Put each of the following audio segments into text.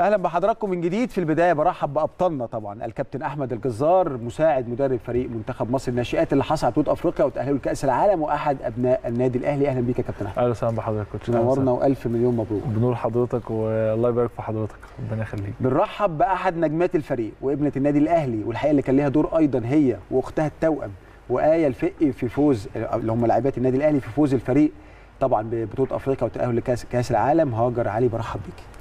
أهلا بحضراتكم من جديد. في البداية برحب بأبطالنا طبعا. الكابتن أحمد الجزار مساعد مدرب فريق منتخب مصر الناشئات اللي حصل على بطوله أفريقيا وتأهلوا لكأس العالم وأحد أبناء النادي الأهلي. أهلا بيك يا كابتن أحمد. أهلا وسهلا بحضرتك كوتش نورنا وألف مليون مبروك. بنور حضرتك والله يبارك في حضرتك. ربنا يخليك. بنرحب بأحد نجمات الفريق وابنة النادي الأهلي والحقيقة اللي كان ليها دور أيضا هي وأختها التوأم وآية الفقي في فوز اللي هم لاعبات النادي الأهلي في فوز الفريق طبعا ببطولة أفريقيا والتاهل لكاس كأس العالم. هاجر علي برحب بيك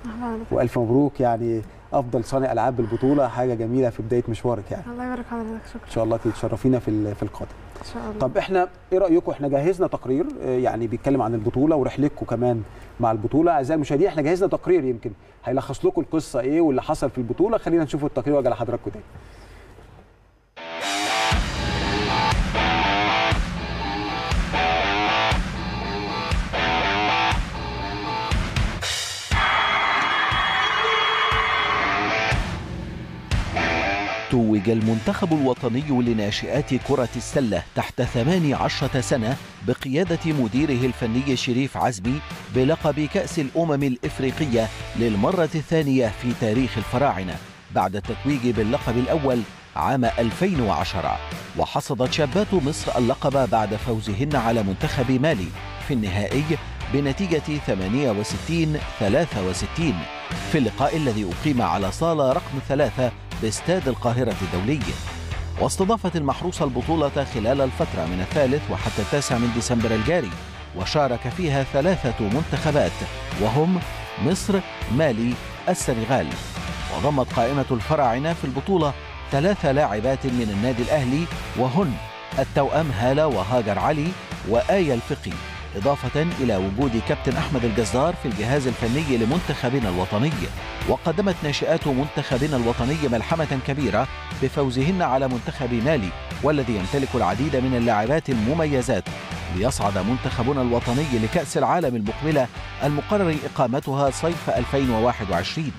وألف مبروك. يعني أفضل صانع ألعاب بالبطولة حاجة جميلة في بداية مشوارك يعني. الله يبارك حضرتك شكرا. إن شاء الله تشرفينا في في القادم. إن شاء الله. طب إحنا إيه رأيكم؟ إحنا جهزنا تقرير يعني بيتكلم عن البطولة ورحلتكم كمان مع البطولة. أعزائي المشاهدين إحنا جهزنا تقرير يمكن هيلخص لكم القصة إيه واللي حصل في البطولة. خلينا نشوف التقرير وأجي لحضراتكم تاني. توج المنتخب الوطني لناشئات كرة السلة تحت 18 سنة بقيادة مديره الفني شريف عزبي بلقب كأس الأمم الإفريقية للمرة الثانية في تاريخ الفراعنة بعد التتويج باللقب الأول عام 2010 وحصدت شابات مصر اللقب بعد فوزهن على منتخب مالي في النهائي بنتيجة 68 63 في اللقاء الذي أقيم على صالة رقم ثلاثة باستاد القاهرة الدولي. واستضافت المحروسة البطولة خلال الفترة من الثالث وحتى التاسع من ديسمبر الجاري وشارك فيها ثلاثة منتخبات وهم مصر مالي السنغال. وضمت قائمة الفراعنة في البطولة ثلاث لاعبات من النادي الأهلي وهن التوأم هالة وهاجر علي وآية الفقي. إضافة إلى وجود كابتن أحمد الجزار في الجهاز الفني لمنتخبنا الوطني. وقدمت ناشئات منتخبنا الوطني ملحمة كبيرة بفوزهن على منتخب مالي والذي يمتلك العديد من اللاعبات المميزات. ليصعد منتخبنا الوطني لكأس العالم المقبلة المقرر إقامتها صيف 2021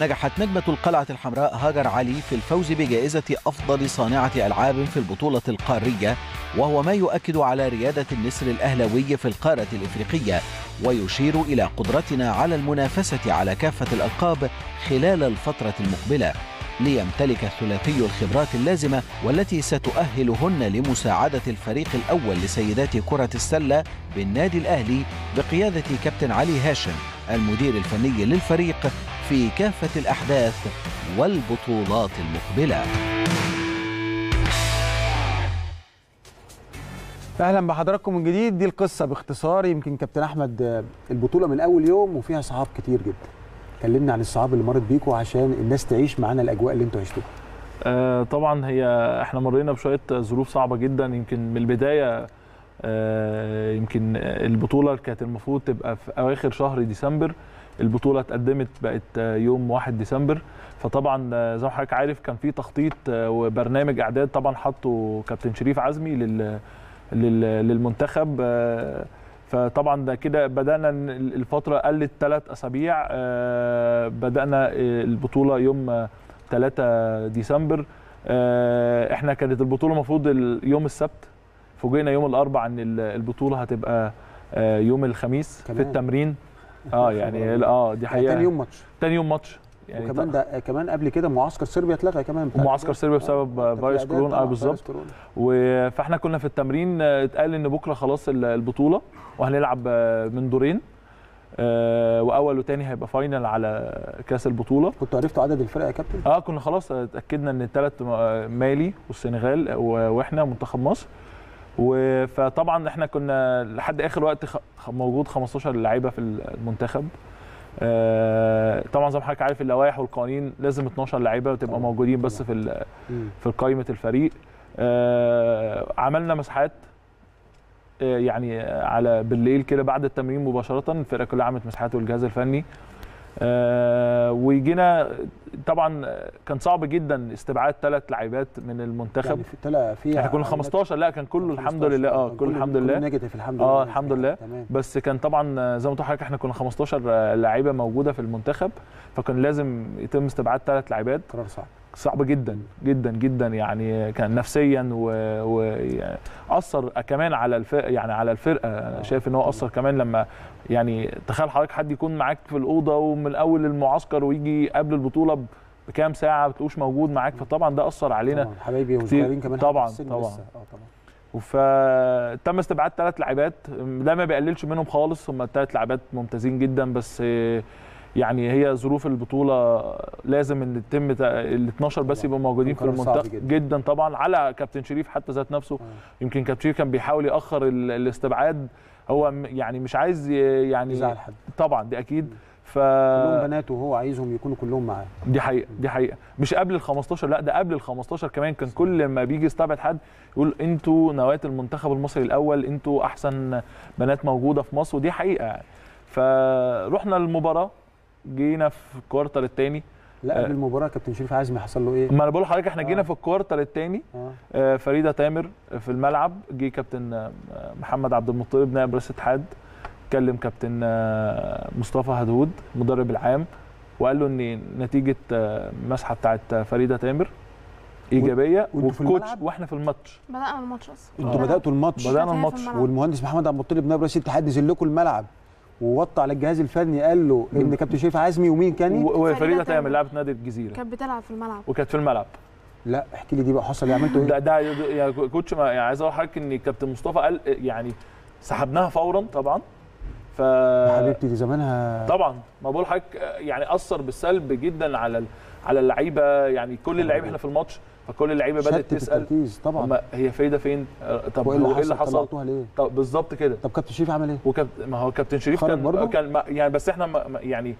نجحت نجمة القلعة الحمراء هاجر علي في الفوز بجائزة أفضل صانعة ألعاب في البطولة القارية وهو ما يؤكد على ريادة النسر الأهلوي في القارة الإفريقية ويشير إلى قدرتنا على المنافسة على كافة الألقاب خلال الفترة المقبلة. ليمتلك الثلاثي الخبرات اللازمة والتي ستؤهلهن لمساعدة الفريق الأول لسيدات كرة السلة بالنادي الأهلي بقيادة كابتن علي هاشم المدير الفني للفريق في كافة الأحداث والبطولات المقبلة. أهلا بحضراتكم من جديد. دي القصة باختصار. يمكن كابتن أحمد البطولة من أول يوم وفيها صعاب كتير جدا. كلمنا عن الصعاب اللي مرت بيكم عشان الناس تعيش معانا الأجواء اللي أنتوا عشتوها. آه طبعا هي إحنا مرينا بشوية ظروف صعبة جدا. يمكن من البداية يمكن البطولة كانت المفروض تبقى في أواخر شهر ديسمبر البطولة اتقدمت بقت يوم 1 ديسمبر. فطبعا زي ما حضرتك عارف كان في تخطيط وبرنامج إعداد طبعا حطه كابتن شريف عزمي لل للمنتخب. فطبعا ده كده بدأنا الفترة قلت ثلاث أسابيع بدأنا البطولة يوم 3 ديسمبر. إحنا كانت البطولة المفروض يوم السبت. فوجئنا يوم الأربعاء إن البطولة هتبقى يوم الخميس كمان. في التمرين. آه يعني آه دي حقيقة. تاني يوم ماتش. تاني يوم ماتش. يعني وكمان ده كمان قبل كده معسكر صربيا اتلغى كمان. ومعسكر صربيا بسبب فيروس كورونا. آه بالظبط. فاحنا كنا في التمرين اتقال إن بكرة خلاص البطولة وهنلعب من دورين. آه وأول وثاني هيبقى فاينل على كأس البطولة. كنتوا عرفتوا عدد الفرق يا كابتن؟ آه كنا خلاص اتأكدنا إن الثلاث مالي والسنغال وإحنا منتخب مصر. فطبعا إحنا كنا لحد آخر وقت موجود 15 لعيبة في المنتخب. آه طبعا زي ما حضرتك عارف اللوائح والقوانين لازم 12 لعيبة وتبقى موجودين بس في في قائمة الفريق. آه عملنا مساحات آه يعني على بالليل كده بعد التمرين مباشرة الفرقه كلها عملت مساحات والجهاز الفني. آه ويجينا طبعا كان صعب جدا استبعاد ثلاث لعيبات من المنتخب. يعني في طلع في إحنا كنا 15 لا كان كله الحمد لله. آه كله الحمد لله. نيجاتيف الحمد لله. آه الحمد لله. تمام. بس كان طبعا زي ما قلت لحضرتك إحنا كنا 15 لعيبه موجودة في المنتخب فكان لازم يتم استبعاد ثلاث لعيبات قرار صعب. صعب جدا جدا جدا يعني كان نفسيا واثر كمان على الفرقه يعني على الفرقة أنا شايف إن هو أثر كمان لما يعني تخيل حضرتك حد يكون معاك في الأوضة ومن أول المعسكر ويجي قبل البطولة بكام ساعة ما تلاقوش موجود معاك فطبعا ده أثر علينا طبعا حبايبي. وصغيرين كمان طبعاً، طبعاً. لسه. آه طبعا فتم استبعاد ثلاث لاعبات ده ما بيقللش منهم خالص هم الثلاث لاعبات ممتازين جدا بس آه، يعني هي ظروف البطولة لازم إن تتم ال 12 بس. يبقوا موجودين في المنتخب جداً. جدا طبعا على كابتن شريف حتى ذات نفسه. آه. يمكن كابتن شريف كان بيحاول يأخر ال- الاستبعاد. هو يعني مش عايز يعني يزعل حد. طبعا دي أكيد. ف كلهم بنات وهو عايزهم يكونوا كلهم معاه. دي حقيقة دي حقيقة. مش قبل ال 15 لا ده قبل ال 15 كمان كان كل ما بيجي يستبعد حد يقول أنتوا نواه المنتخب المصري الأول أنتوا أحسن بنات موجودة في مصر ودي حقيقة. يعني فرحنا المباراة. جينا في الكوارتر الثاني لا آه. قبل المباراه كابتن شريف عزمي حصل له إيه؟ ما أنا بقول لحضرتك إحنا جينا آه. في الكوارتر الثاني آه آه، فريدة تامر في الملعب جه كابتن آه، محمد عبد المطلب نائب رئيس الاتحاد كلم كابتن آه، مصطفى هدود المدرب العام وقال له إن نتيجة آه، المسحة بتاعت فريدة تامر إيجابية والكوتش؟ وإحنا في الماتش بدأنا الماتش أصلا أنتوا بدأتوا الماتش في الماتش. والمهندس محمد عبد المطلب نائب رئيس الاتحاد نزل لكم الملعب ووطى على الجهاز الفني قال له إن كابتن شريف عزمي ومين كاني؟ وفريدة تامر. لعبت نادي الجزيرة. كانت بتلعب في الملعب. وكانت في الملعب. لا احكي لي دي بقى حصل إيه؟ عملتوا إيه؟ ده ده يا كوتش ما يعني عايز أقول لحضرتك إن كابتن مصطفى قال يعني سحبناها فورا طبعا. ف يا حبيبتي دي زمانها طبعا. ما بقول لحضرتك يعني أثر بالسلب جدا على ال- على اللعيبة. يعني كل اللعيبة إحنا في الماتش فكل اللعيبة بدأت تسأل طبعا هي فريده فين آه، طب وإيه هو اللي إيه اللي حصل؟ ليه؟ طب بالظبط كده طب كابتن شريف عمل إيه؟ ما هو كابتن شريف كان برضه؟ كان ما- يعني بس إحنا ما يعني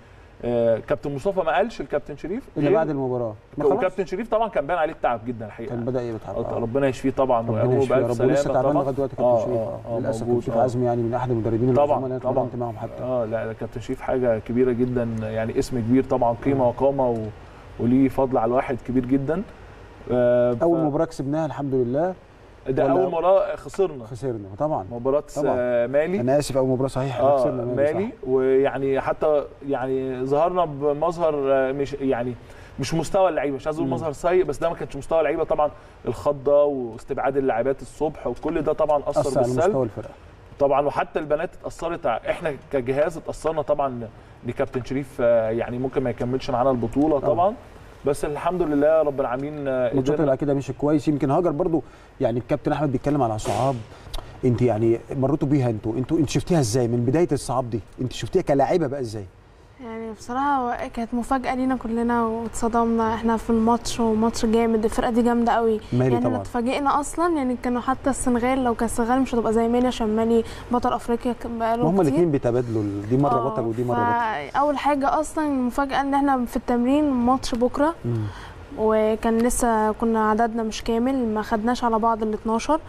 آه، كابتن مصطفى ما قالش لكابتن شريف إلا غير- بعد المباراة وكابتن شريف طبعا كان باين عليه التعب جدا الحقيقة كان بدأ يتعب آه، آه. ربنا يشفيه طبعا ربنا يشفيه يا بألف رب ولسه سلامة تعبان. لغاية دلوقتي آه، كابتن شريف آه، آه، للأسف كابتن شريف آه. عزمي يعني من أحد المدربين طبعا اللي طبعا معاهم حتى آه لا كابتن شريف حاجة كبيرة جدا يعني اسم كبير طبعا قيمة وقامة. وليه فضل على الواحد كبير جدا آه، ف- اول مباراة كسبناها الحمد لله. ده أول مباراة خسرنا. خسرنا طبعا مباراة طبعا. آه، مالي. أنا آسف أول مباراة صحيح آه خسرنا مالي صح. ويعني حتى يعني ظهرنا بمظهر آه، مش يعني مش مستوى اللعيبة مش عايز أقول. مظهر سيء بس ده ما كانش مستوى اللعيبة. طبعا الخضة واستبعاد اللاعبات الصبح وكل ده طبعا أثر على بالسلب. مستوى الفرقة. طبعا وحتى البنات اتأثرت إحنا كجهاز اتأثرنا طبعا لكابتن شريف آه، يعني ممكن ما يكملش معانا البطولة طبعا. بس الحمد لله رب العالمين اللي كده مشي كويس. يمكن هاجر برضو يعني الكابتن أحمد بيتكلم على صعاب. انت يعني مريتوا بيها أنتوا. أنتوا انت شفتيها إزاي؟ من بداية الصعاب دي. انت شفتيها كلاعيبه بقى إزاي؟ يعني بصراحة كانت مفاجأة لينا كلنا واتصدمنا. إحنا في الماتش وماتش جامد الفرقة دي جامدة قوي. مالي يعني طبعا. اتفاجئنا أصلا يعني كانوا حتى السنغال لو كان السنغال مش هتبقى زي مالي عشان مالي بطل أفريقيا بقاله كتير. الاثنين بيتبادلوا دي مرة آه، بطل ودي مرة بطل. أول حاجة أصلا المفاجأة إن إحنا في التمرين ماتش بكرة. مم. وكان لسه كنا عددنا مش كامل ما خدناش على بعض ال 12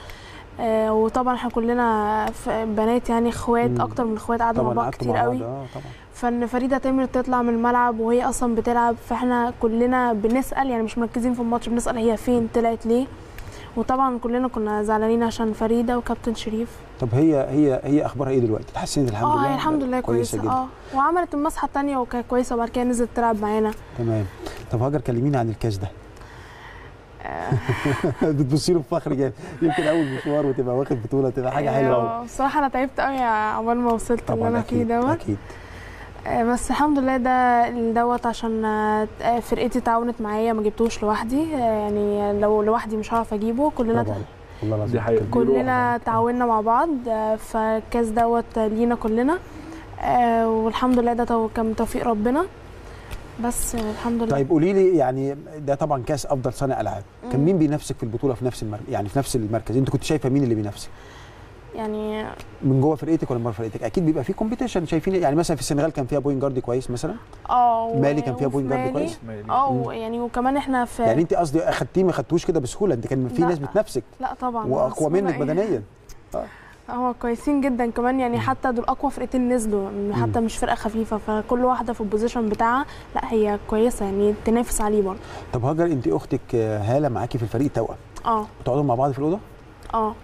آه وطبعا إحنا كلنا بنات يعني اخوات. أكتر من اخوات قعدنا مع بعض كتير قوي. آه طبعا. فإن فريدة تامر تطلع من الملعب وهي أصلا بتلعب فإحنا كلنا بنسأل يعني مش مركزين في الماتش بنسأل هي فين طلعت ليه. وطبعا كلنا كنا زعلانين عشان فريدة وكابتن شريف. طب هي هي هي أخبارها إيه دلوقتي؟ اتحسنت الحمد آه لله؟ هي الحمد لله كويسة, جدا. آه وعملت المسحة الثانية وكانت كويسة وبعد كده نزلت تلعب معانا. تمام. طب هاجر كلميني عن الكاس ده. آه، بتبصي له بفخر جامد. يمكن أول مشوار وتبقى واخد بطولة تبقى حاجة حلوة قوي آه، بصراحة أنا تعبت قوي عقبال ما وصلت اللي أنا فيه دوت. أكيد. آه، بس الحمد لله ده دوت عشان آه، فرقتي تعاونت معايا ما جبتوش لوحدي. آه، يعني لو لوحدي مش هعرف اجيبه. كلنا والله العظيم دي حقيقة. كلنا تعاوننا مع بعض. آه، فالكاس دوت لينا كلنا. آه، والحمد لله ده تو- كان توفيق ربنا. بس آه، الحمد لله. طيب قولي لي يعني ده طبعا كاس أفضل صانع ألعاب. كان. مين بينافسك في البطولة في نفس المركز يعني في نفس المركز؟ أنت كنت شايفة مين اللي بينافسك؟ يعني من جوه فرقتك ولا من بره فرقتك؟ أكيد بيبقى في competition شايفين يعني مثلا في السنغال كان فيها point guard كويس مثلا؟ آه مالي كان فيها وفي point guard مالي- كويس آه يعني وكمان إحنا في يعني أنت قصدي اخدتيه ما خدتوش كده بسهولة؟ أنت كان في. ناس بتنافسك. لا طبعا. وأقوى منك إيه؟ بدنيا. هو كويسين جدا كمان يعني حتى دول أقوى فرقتين نزلوا. حتى مش فرقة خفيفة. فكل واحدة في ال position بتاعها لا هي كويسة يعني تنافس عليه برضه. طب هاجر أنت أختك آه، هالة معاكي في الفريق توأم آه. بتقعدوا مع بعض في الأوضة؟ آه.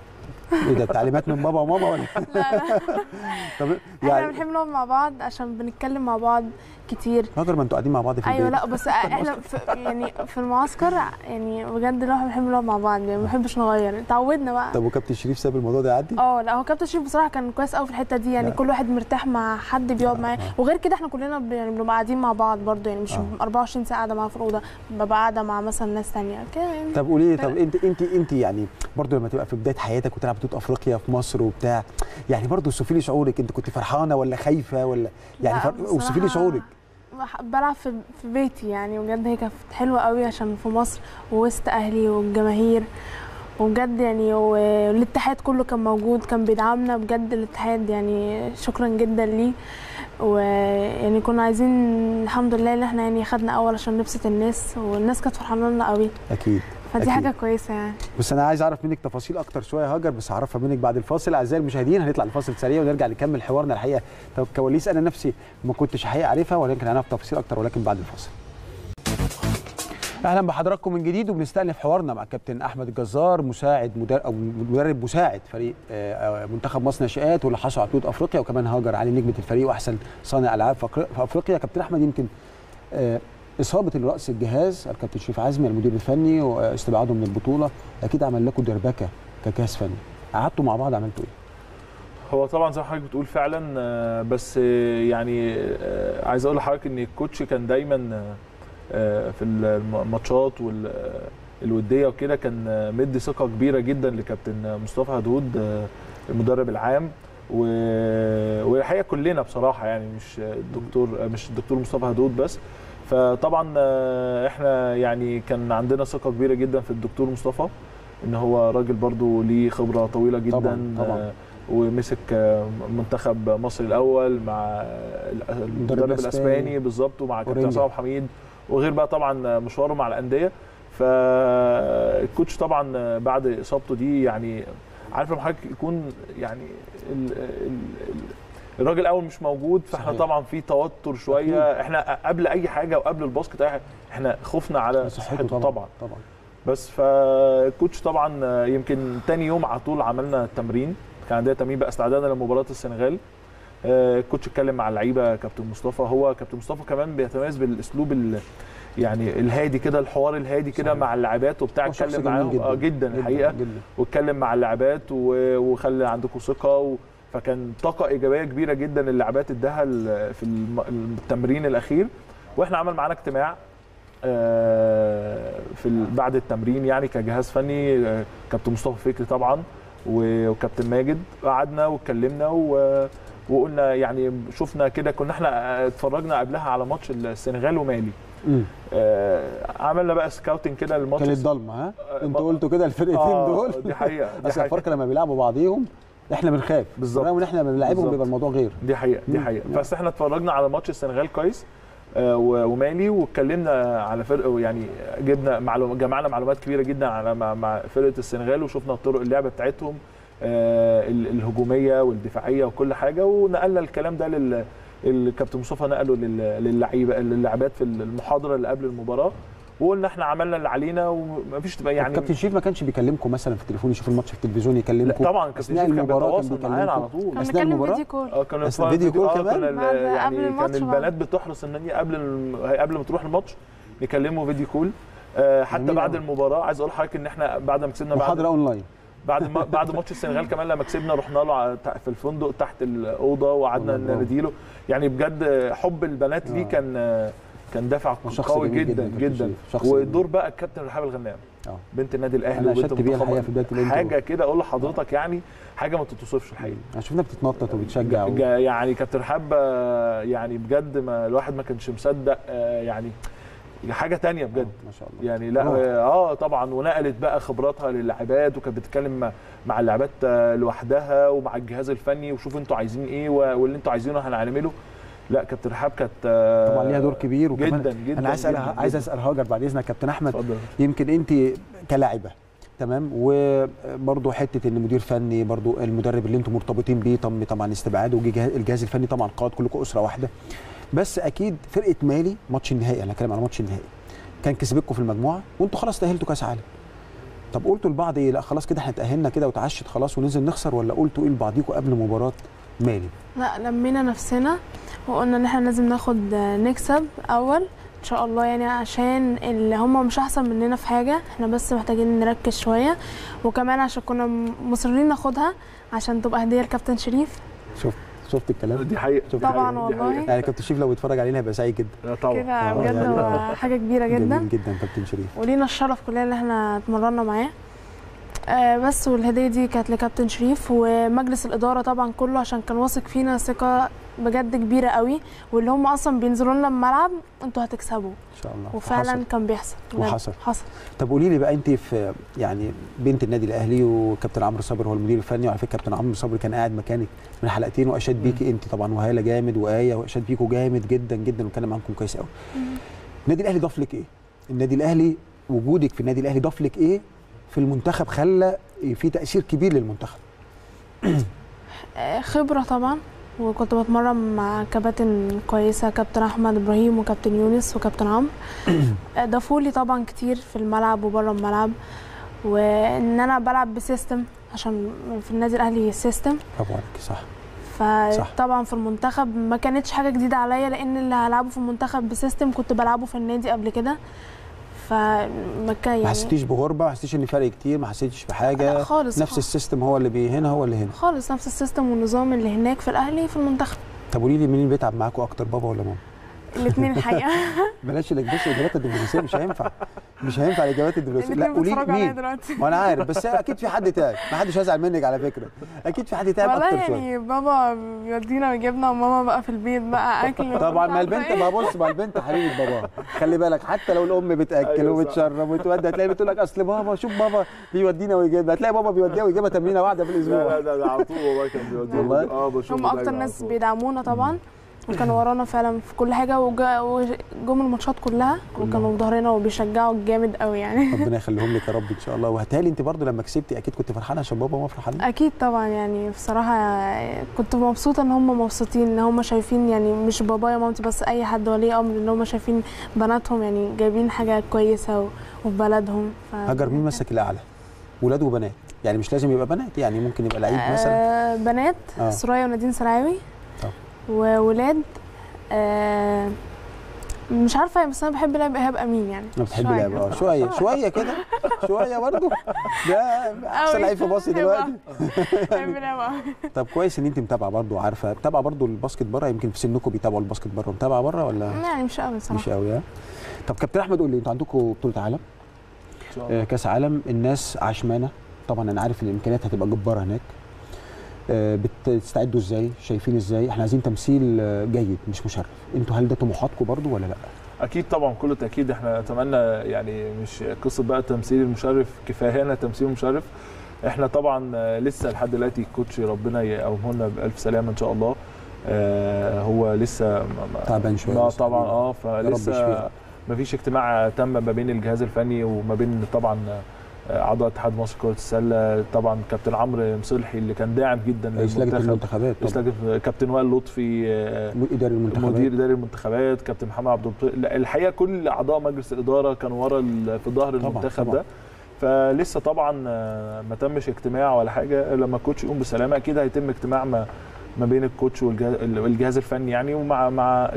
إيه ده تعليمات من بابا وماما ولا؟ لا لا. طب إحنا يعني بنحب نقعد مع بعض عشان بنتكلم مع بعض كتير. هاجر ما أنتوا قاعدين مع بعض في أيوه البيت؟ لا بس إحنا في يعني في المعسكر يعني بجد الواحد بنحب نقعد مع بعض يعني ما بنحبش نغير. اتعودنا بقى. طب وكابتن شريف ساب الموضوع ده يعدي؟ آه لا هو كابتن شريف بصراحة كان كويس قوي في الحتة دي يعني لا. كل واحد مرتاح مع حد بيقعد معاه. وغير كده إحنا كلنا يعني بنبقى قاعدين مع بعض برضه يعني مش آه. 24 ساعة قاعدة معاه في الاوضه ببقى قاعدة مع مثلا ناس ثانية كده يعني طب قولي لي طب انت انت انت يعني برضو لما تبقى في بداية حياتك وتلعب بطوله أفريقيا في مصر وبتاع. يعني برضو اوصفي لي شعورك أنت كنت فرحانة ولا خايفة ولا يعني اوصفي لي شعورك؟ بلعب في في بيتي يعني بجد هي كانت حلوة قوي عشان في مصر ووسط أهلي والجماهير. وبجد يعني والاتحاد كله كان موجود كان بيدعمنا بجد الاتحاد يعني. شكرا جدا ليه. ويعني كنا عايزين الحمد لله إن إحنا يعني خدنا أول عشان نبسط الناس والناس كانت فرحانة لنا قوي. أكيد. فدي أكيد. حاجة كويسة يعني. بس أنا عايز أعرف منك تفاصيل أكتر شوية يا هاجر بس هعرفها منك بعد الفاصل. أعزائي المشاهدين هنطلع الفاصل سريع ونرجع نكمل حوارنا الحقيقة. طب كواليس أنا نفسي ما كنتش حقيقة عارفها ولكن هنعرف تفاصيل أكتر ولكن بعد الفاصل. أهلا بحضراتكم من جديد وبنستأنف حوارنا مع كابتن أحمد الجزار مساعد مدرب أو مدرب مساعد فريق آه، آه، منتخب مصر ناشئات واللي حصل على بطوله أفريقيا. وكمان هاجر علي نجمة الفريق وأحسن صانع ألعاب في أفريقيا- في أفريقيا. كابتن أحمد يمكن آه، إصابة الرأس الجهاز الكابتن شريف عزمي المدير الفني واستبعاده من البطولة أكيد عمل لكم دربكة كجهاز فني. قعدتوا مع بعض عملتوا إيه؟ هو طبعا زي ما حضرتك بتقول فعلا آه، بس آه، يعني آه، عايز أقول لحضرتك إن الكوتش كان دايما في الماتشات والوديه وكده كان مدي ثقة كبيرة جدا لكابتن مصطفى هدود المدرب العام. والحقيقة كلنا بصراحة يعني مش الدكتور مش الدكتور مصطفى هدود بس. فطبعا آه، إحنا يعني كان عندنا ثقة كبيرة جدا في الدكتور مصطفى إن هو راجل برضو ليه خبرة طويلة جدا طبعاً، طبعاً. آه، ومسك آه، منتخب مصر الأول مع المدرب. الإسباني بالظبط ومع كابتن. عصام حميد وغير بقى طبعا مشواره مع الأندية فالكوتش طبعا بعد إصابته دي يعني عارف لما حضرتك يكون يعني ال ال ال الراجل أول مش موجود فإحنا صحيح. طبعا في توتر شوية. إحنا قبل أي حاجة وقبل الباسكت إحنا خفنا على صحته طبعا, طبعا. طبعا. بس فالكوتش طبعا يمكن تاني يوم على طول عملنا التمرين كان عندنا تمرين بقى استعدادا لمباراة السنغال. آه، الكوتش اتكلم مع اللعيبة كابتن مصطفى. هو كابتن مصطفى كمان بيتميز بالأسلوب ال يعني الهادي كده الحوار الهادي كده صحيح. مع اللاعبات وبتاع. اتكلم معاهم. جدا. آه، جدا الحقيقة. جدا. واتكلم مع اللاعبات و- وخلي عندكم ثقة و... فكان طاقة إيجابية كبيرة جدا اللاعبات اداها في التمرين الأخير. وإحنا عمل معانا اجتماع آه، في بعد التمرين يعني كجهاز فني آه، كابتن مصطفى فكري طبعا وكابتن ماجد. قعدنا واتكلمنا و- وقلنا يعني شفنا كده كنا إحنا اتفرجنا قبلها على ماتش السنغال ومالي. آه، عملنا بقى scouting كده للماتش. كانت ضلمة ها؟ آه، أنتوا قلتوا كده الفرقتين آه، دول؟ دي حقيقة دي أصل حقيقة. الفرق لما بيلعبوا بعضيهم إحنا بنخاف بالظبط. إن إحنا بنلعبهم. بيبقى الموضوع غير دي حقيقة دي. حقيقة. بس إحنا اتفرجنا على ماتش السنغال كويس آه، ومالي واتكلمنا على فرق يعني جبنا معلومات جمعنا معلومات كبيرة جدا على مع, فرقة السنغال وشفنا طرق اللعب بتاعتهم آه، ال- الهجومية والدفاعية وكل حاجة ونقلنا الكلام ده لل الكابتن مصطفى نقله لل- للعيبه للاعبات في المحاضرة اللي قبل المباراة وقلنا إحنا عملنا اللي علينا ومفيش تبقى يعني كابتن شريف ما كانش بيكلمكم مثلا في التليفون يشوف الماتش في التلفزيون لا يكلمكم طبعا كابتن شريف كان المباراة كان بيتواصل معانا على؟ طول كان أثناء بنتكلم المباراة؟ video call آه بس في video call آه، كمان؟ كان يعني كان. البنات بتحرص ان هي قبل قبل ما تروح الماتش يكلموا video call آه، حتى بعد. المباراة عايز أقول لحضرتك إن إحنا بعد ما كسبنا بعد محاضره أونلاين بعد ما بعد ماتش السنغال كمان لما كسبنا رحنا له في الفندق تحت الأوضة وقعدنا. نديله يعني بجد حب البنات ليه آه. كان كان دافع وشخص قوي جدا كابتن جدا. شريف، شخص ودور بقى الكابتن رحاب الغنام آه. بنت النادي الأهلي وبنت بيها في الانترو. حاجة كده أقول لحضرتك يعني حاجة ما تتوصفش الحقيقة. انا شفنا بتتنطط وبتشجع و... يعني كابتن رحاب آه، يعني بجد ما الواحد ما كانش مصدق آه، يعني حاجة تانية بجد. ما شاء الله. يعني لا. آه طبعا ونقلت بقى خبراتها للاعبات وكانت بتتكلم مع- اللاعبات آه، لوحدها ومع الجهاز الفني وشوفوا أنتوا عايزين إيه واللي أنتوا عايزينه هنعمله. لا كابتن رحاب كانت طبعا ليها دور كبير وكمان جدا جدا أنا عايز اسال عايز. أسأل هاجر بعد إذنك كابتن أحمد. اتفضل. يمكن أنت كلاعبة تمام؟ وبرضه حتة إن مدير فني برضه المدرب اللي أنتم مرتبطين بيه تم طبعا استبعاده وجي جهاز- الجهاز الفني طبعا قاد كلكم أسرة واحدة. بس أكيد فرقة مالي ماتش النهائي أنا هتكلم على ماتش النهائي. كان كسبكم في المجموعة وأنتوا خلاص تأهلتوا كأس عالم. طب قلتوا لبعض إيه؟ لا خلاص كده إحنا اتاهلنا كده وتعشت خلاص وننزل نخسر ولا قلتوا إيه لبعضيكم قبل مباراة؟ مالي. لا لمينا نفسنا وقلنا إن إحنا لازم ناخد نكسب أول. إن شاء الله يعني عشان اللي هم مش أحسن مننا في حاجة إحنا بس محتاجين نركز شوية. وكمان عشان كنا مصرين ناخدها عشان تبقى هدية لكابتن شريف. شفت شفت الكلام؟ دي حقيقة شوف دي طبعاً والله. يعني كابتن شريف لو بيتفرج علينا هيبقى سعيد جدا. لا طبعا. كده بجد حاجة كبيرة جدا. جميل جدا كابتن شريف. ولينا الشرف كلنا اللي إحنا اتمرنا معاه. آه بس والهدية دي كانت لكابتن شريف ومجلس الإدارة طبعا كله عشان كان واثق فينا ثقة بجد كبيرة قوي واللي هم أصلا بينزلوا لنا الملعب أنتوا هتكسبوا. إن شاء الله. وفعلا حصل. كان بيحصل. وحصل. حصل. طب قولي لي بقى انت في يعني بنت النادي الأهلي وكابتن عمرو صابر هو المدير الفني وعلى فكرة كابتن عمرو صابر كان قاعد مكانك من حلقتين وأشاد بيكي انت طبعا وهالة جامد وآية وأشاد بيكوا جامد جدا جدا وكان معاكم كويس قوي. النادي الأهلي ضاف لك إيه؟ النادي الأهلي وجودك في النادي الأهلي ضاف لك إيه؟ في المنتخب خلى في تأثير كبير للمنتخب. خبرة طبعا وكنت بتمرن مع كباتن كويسة كابتن أحمد إبراهيم وكابتن يونس وكابتن عمرو. آه، ضافولي طبعا كتير في الملعب وبره الملعب وإن أنا بلعب ب system عشان في النادي الأهلي system. برافو عليك صح. فطبعا في المنتخب ما كانتش حاجة جديدة عليا لأن اللي هلعبه في المنتخب ب system كنت بلعبه في النادي قبل كده. فما كان ما يعني حسيتيش بغربة؟ ما حسيتيش إن فرق كتير؟ ما حسيتيش بحاجه لا خالص نفس ال system هو اللي هنا هو اللي هنا. خالص نفس ال system والنظام اللي هناك في الأهلي في المنتخب. طب قولي لي مين اللي بيتعب معاكم أكتر بابا ولا ماما؟ الاثنين الحقيقة. بلاش بلاش الإجابات الدبلوماسية مش هينفع. مش هينفع الإجابات الدبلوماسية. لا قولي لي مين؟ دلوقتي. وأنا عارف بس أكيد في حد تعب. ما حدش هيزعل منك على فكرة. أكيد في حد تعب أكتر شوية. يعني بابا بيودينا ويجيبنا وماما بقى في البيت بقى أكل. طبعا ما البنت. ما بص ما البنت حبيبة بابا. خلي بالك حتى لو الأم بتأكل أيوة. وبتشرب وتودي هتلاقي بتقول لك أصل بابا شوف بابا بيودينا ويجيبنا هتلاقي بابا بيوديها ويجيبها تمرينة واحدة في لا لا الأسبوع. ده ده على طول والله كان بيودينا والله؟ آه بشوف هم أكتر ناس بيدعمونا طبعا. وكانوا ورانا فعلا في كل حاجة وجم الماتشات كلها وكانوا في ظهرنا وبيشجعوا جامد قوي يعني. ربنا يخليهم لك يا رب إن شاء الله. وهتالي أنت برضو لما كسبتي أكيد كنت فرحانة عشان بابا وماما فرحانين. أكيد طبعا يعني بصراحة كنت مبسوطة إن هم مبسوطين إن هم شايفين يعني مش بابايا ومامتي بس أي حد ولي أمر إن هم شايفين بناتهم يعني جايبين حاجة كويسة وفي بلدهم. ف... هاجر مين مسك الأعلى؟ ولاد وبنات. يعني مش لازم يبقى بنات يعني ممكن يبقى لعيب مثلا. آه بنات آه. سرايا ونادين سراوي. وولاد آه مش عارفة بس أنا بحب لعب إيهاب أمين يعني. أنا بتحب شوية. لعب آه شوية شوية كده. شوية برضو ده أحسن. لعيب في مصر دلوقتي. بحب لعب. طب كويس إن أنت متابعة برضو عارفة متابعة برضو ال basket بره يمكن في سنكم بيتابعوا ال basket بره متابعة بره ولا؟ يعني مش قوي صراحة مش قوي طب كابتن أحمد قول لي أنتوا عندكم بطولة عالم؟ إن شاء الله. آه، كأس عالم. الناس عشمانة. طبعا أنا عارف إن الإمكانيات هتبقى جبارة هناك. بتستعدوا إزاي؟ شايفين إزاي؟ إحنا عايزين تمثيل آه، جيد مش مشرف. أنتوا هل ده طموحاتكم برضو ولا لا؟ أكيد طبعا كل تأكيد. إحنا نتمنى يعني مش قصة بقى تمثيل المشرف كفاية هنا تمثيل المشرف إحنا طبعا آه، لسه لحد دلوقتي الكوتش ربنا يقومه لنا بألف سلامة إن شاء الله. آه، هو لسه تعبان شوية بس طبعا. آه. فلسه ما فيش اجتماع تم ما بين الجهاز الفني وما بين طبعا آه، اعضاء اتحاد مصر كره السلة. طبعا كابتن عمرو مصلحي اللي كان داعم جدا للمنتخب. المنتخبات كابتن وائل لطفي آه، اداري المنتخبات. مدير اداري المنتخبات كابتن محمد عبد الحقيقة كل أعضاء مجلس الإدارة كانوا ورا في ظهر المنتخب طبعاً. ده. فلسه طبعا آه، ما تمش اجتماع ولا حاجة. لما الكوتش يقوم بسلامة أكيد هيتم اجتماع ما ما بين الكوتش والجهاز, الفني يعني ومع مع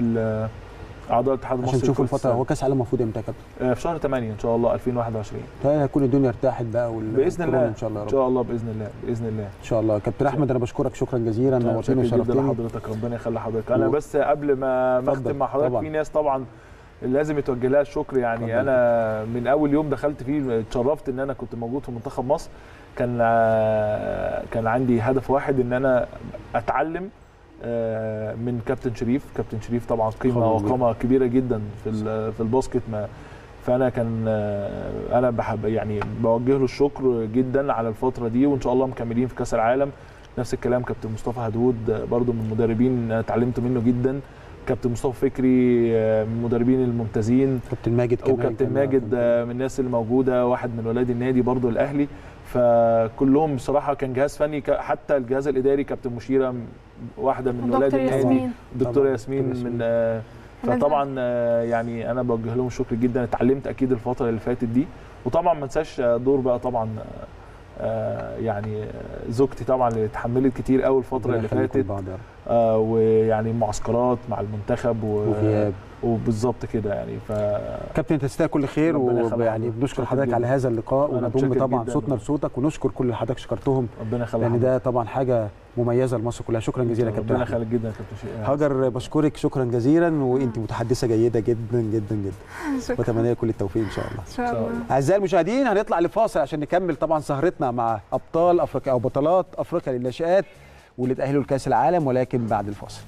اعضاء اتحاد مصر عشان تشوفوا لكرة الفترة. هو كأس عالم المفروض إمتى يا كابتن؟ آه، في شهر 8 إن شاء الله 2021 طيب هيكون الدنيا ارتاحت بقى وال- بإذن الله. إن شاء الله يا إن رب شاء الله بإذن الله بإذن الله. إن شاء الله. كابتن أحمد أنا بشكرك. شكرا جزيلا. نورتني وشرفتني لحضرتك ربنا يخلي حضرتك. أنا بس قبل ما أختم مع حضرتك. في ناس طبعا لازم يتوجه لها الشكر يعني. أنا من أول يوم دخلت فيه اتشرفت إن أنا كنت موجود في منتخب مصر. كان آه، كان عندي هدف واحد إن أنا أتعلم من كابتن شريف. كابتن شريف طبعا قيمة. وقامة كبيرة جدا في في الباسكت. ما فأنا كان آه، أنا بحب يعني بوجه له الشكر جدا على الفترة دي وإن شاء الله مكملين في كأس العالم. نفس الكلام كابتن مصطفى هدود آه، برضو من المدربين اتعلمت منه جدا. كابتن مصطفى فكري آه، من المدربين الممتازين. كابتن ماجد كمان وكابتن كان- ماجد آه، من الناس اللي موجوده واحد من ولاد النادي برضو الأهلي. فكلهم بصراحة كان جهاز فني ك- حتى الجهاز الإداري كابتن مشيرة واحدة من ولاد النادي. الدكتوره طبعاً، ياسمين من آه، فطبعا آه، يعني أنا بوجه لهم الشكر جدا. اتعلمت أكيد الفترة اللي فاتت دي. وطبعا ما انساش دور بقى طبعا آه، يعني زوجتي طبعا اللي اتحملت كتير قوي الفترة اللي فاتت. آه، ويعني معسكرات مع المنتخب و... وغياب وبالظبط كده يعني ف كابتن انت تستاهل كل خير ويعني. بنشكر حضرتك. على هذا اللقاء ونضم طبعا جداً. صوتنا لصوتك ونشكر كل اللي حضرتك شكرتهم ربنا يخلي لأن. ده طبعا حاجة مميزة لمصر كلها شكرا جزيلا يا كابتن ربنا. يخليك جدا يا كابتن شيء هاجر بشكرك شكرا جزيلا وأنت متحدثة جيدة جدا جدا جدا شكرا وأتمنى لك كل التوفيق إن شاء الله إن شاء الله أعزائي المشاهدين هنطلع لفاصل عشان نكمل طبعا سهرتنا مع أبطال أفريقيا أو بطلات أفريقيا للناشئات واللي تاهلوا لكاس العالم ولكن بعد الفاصل.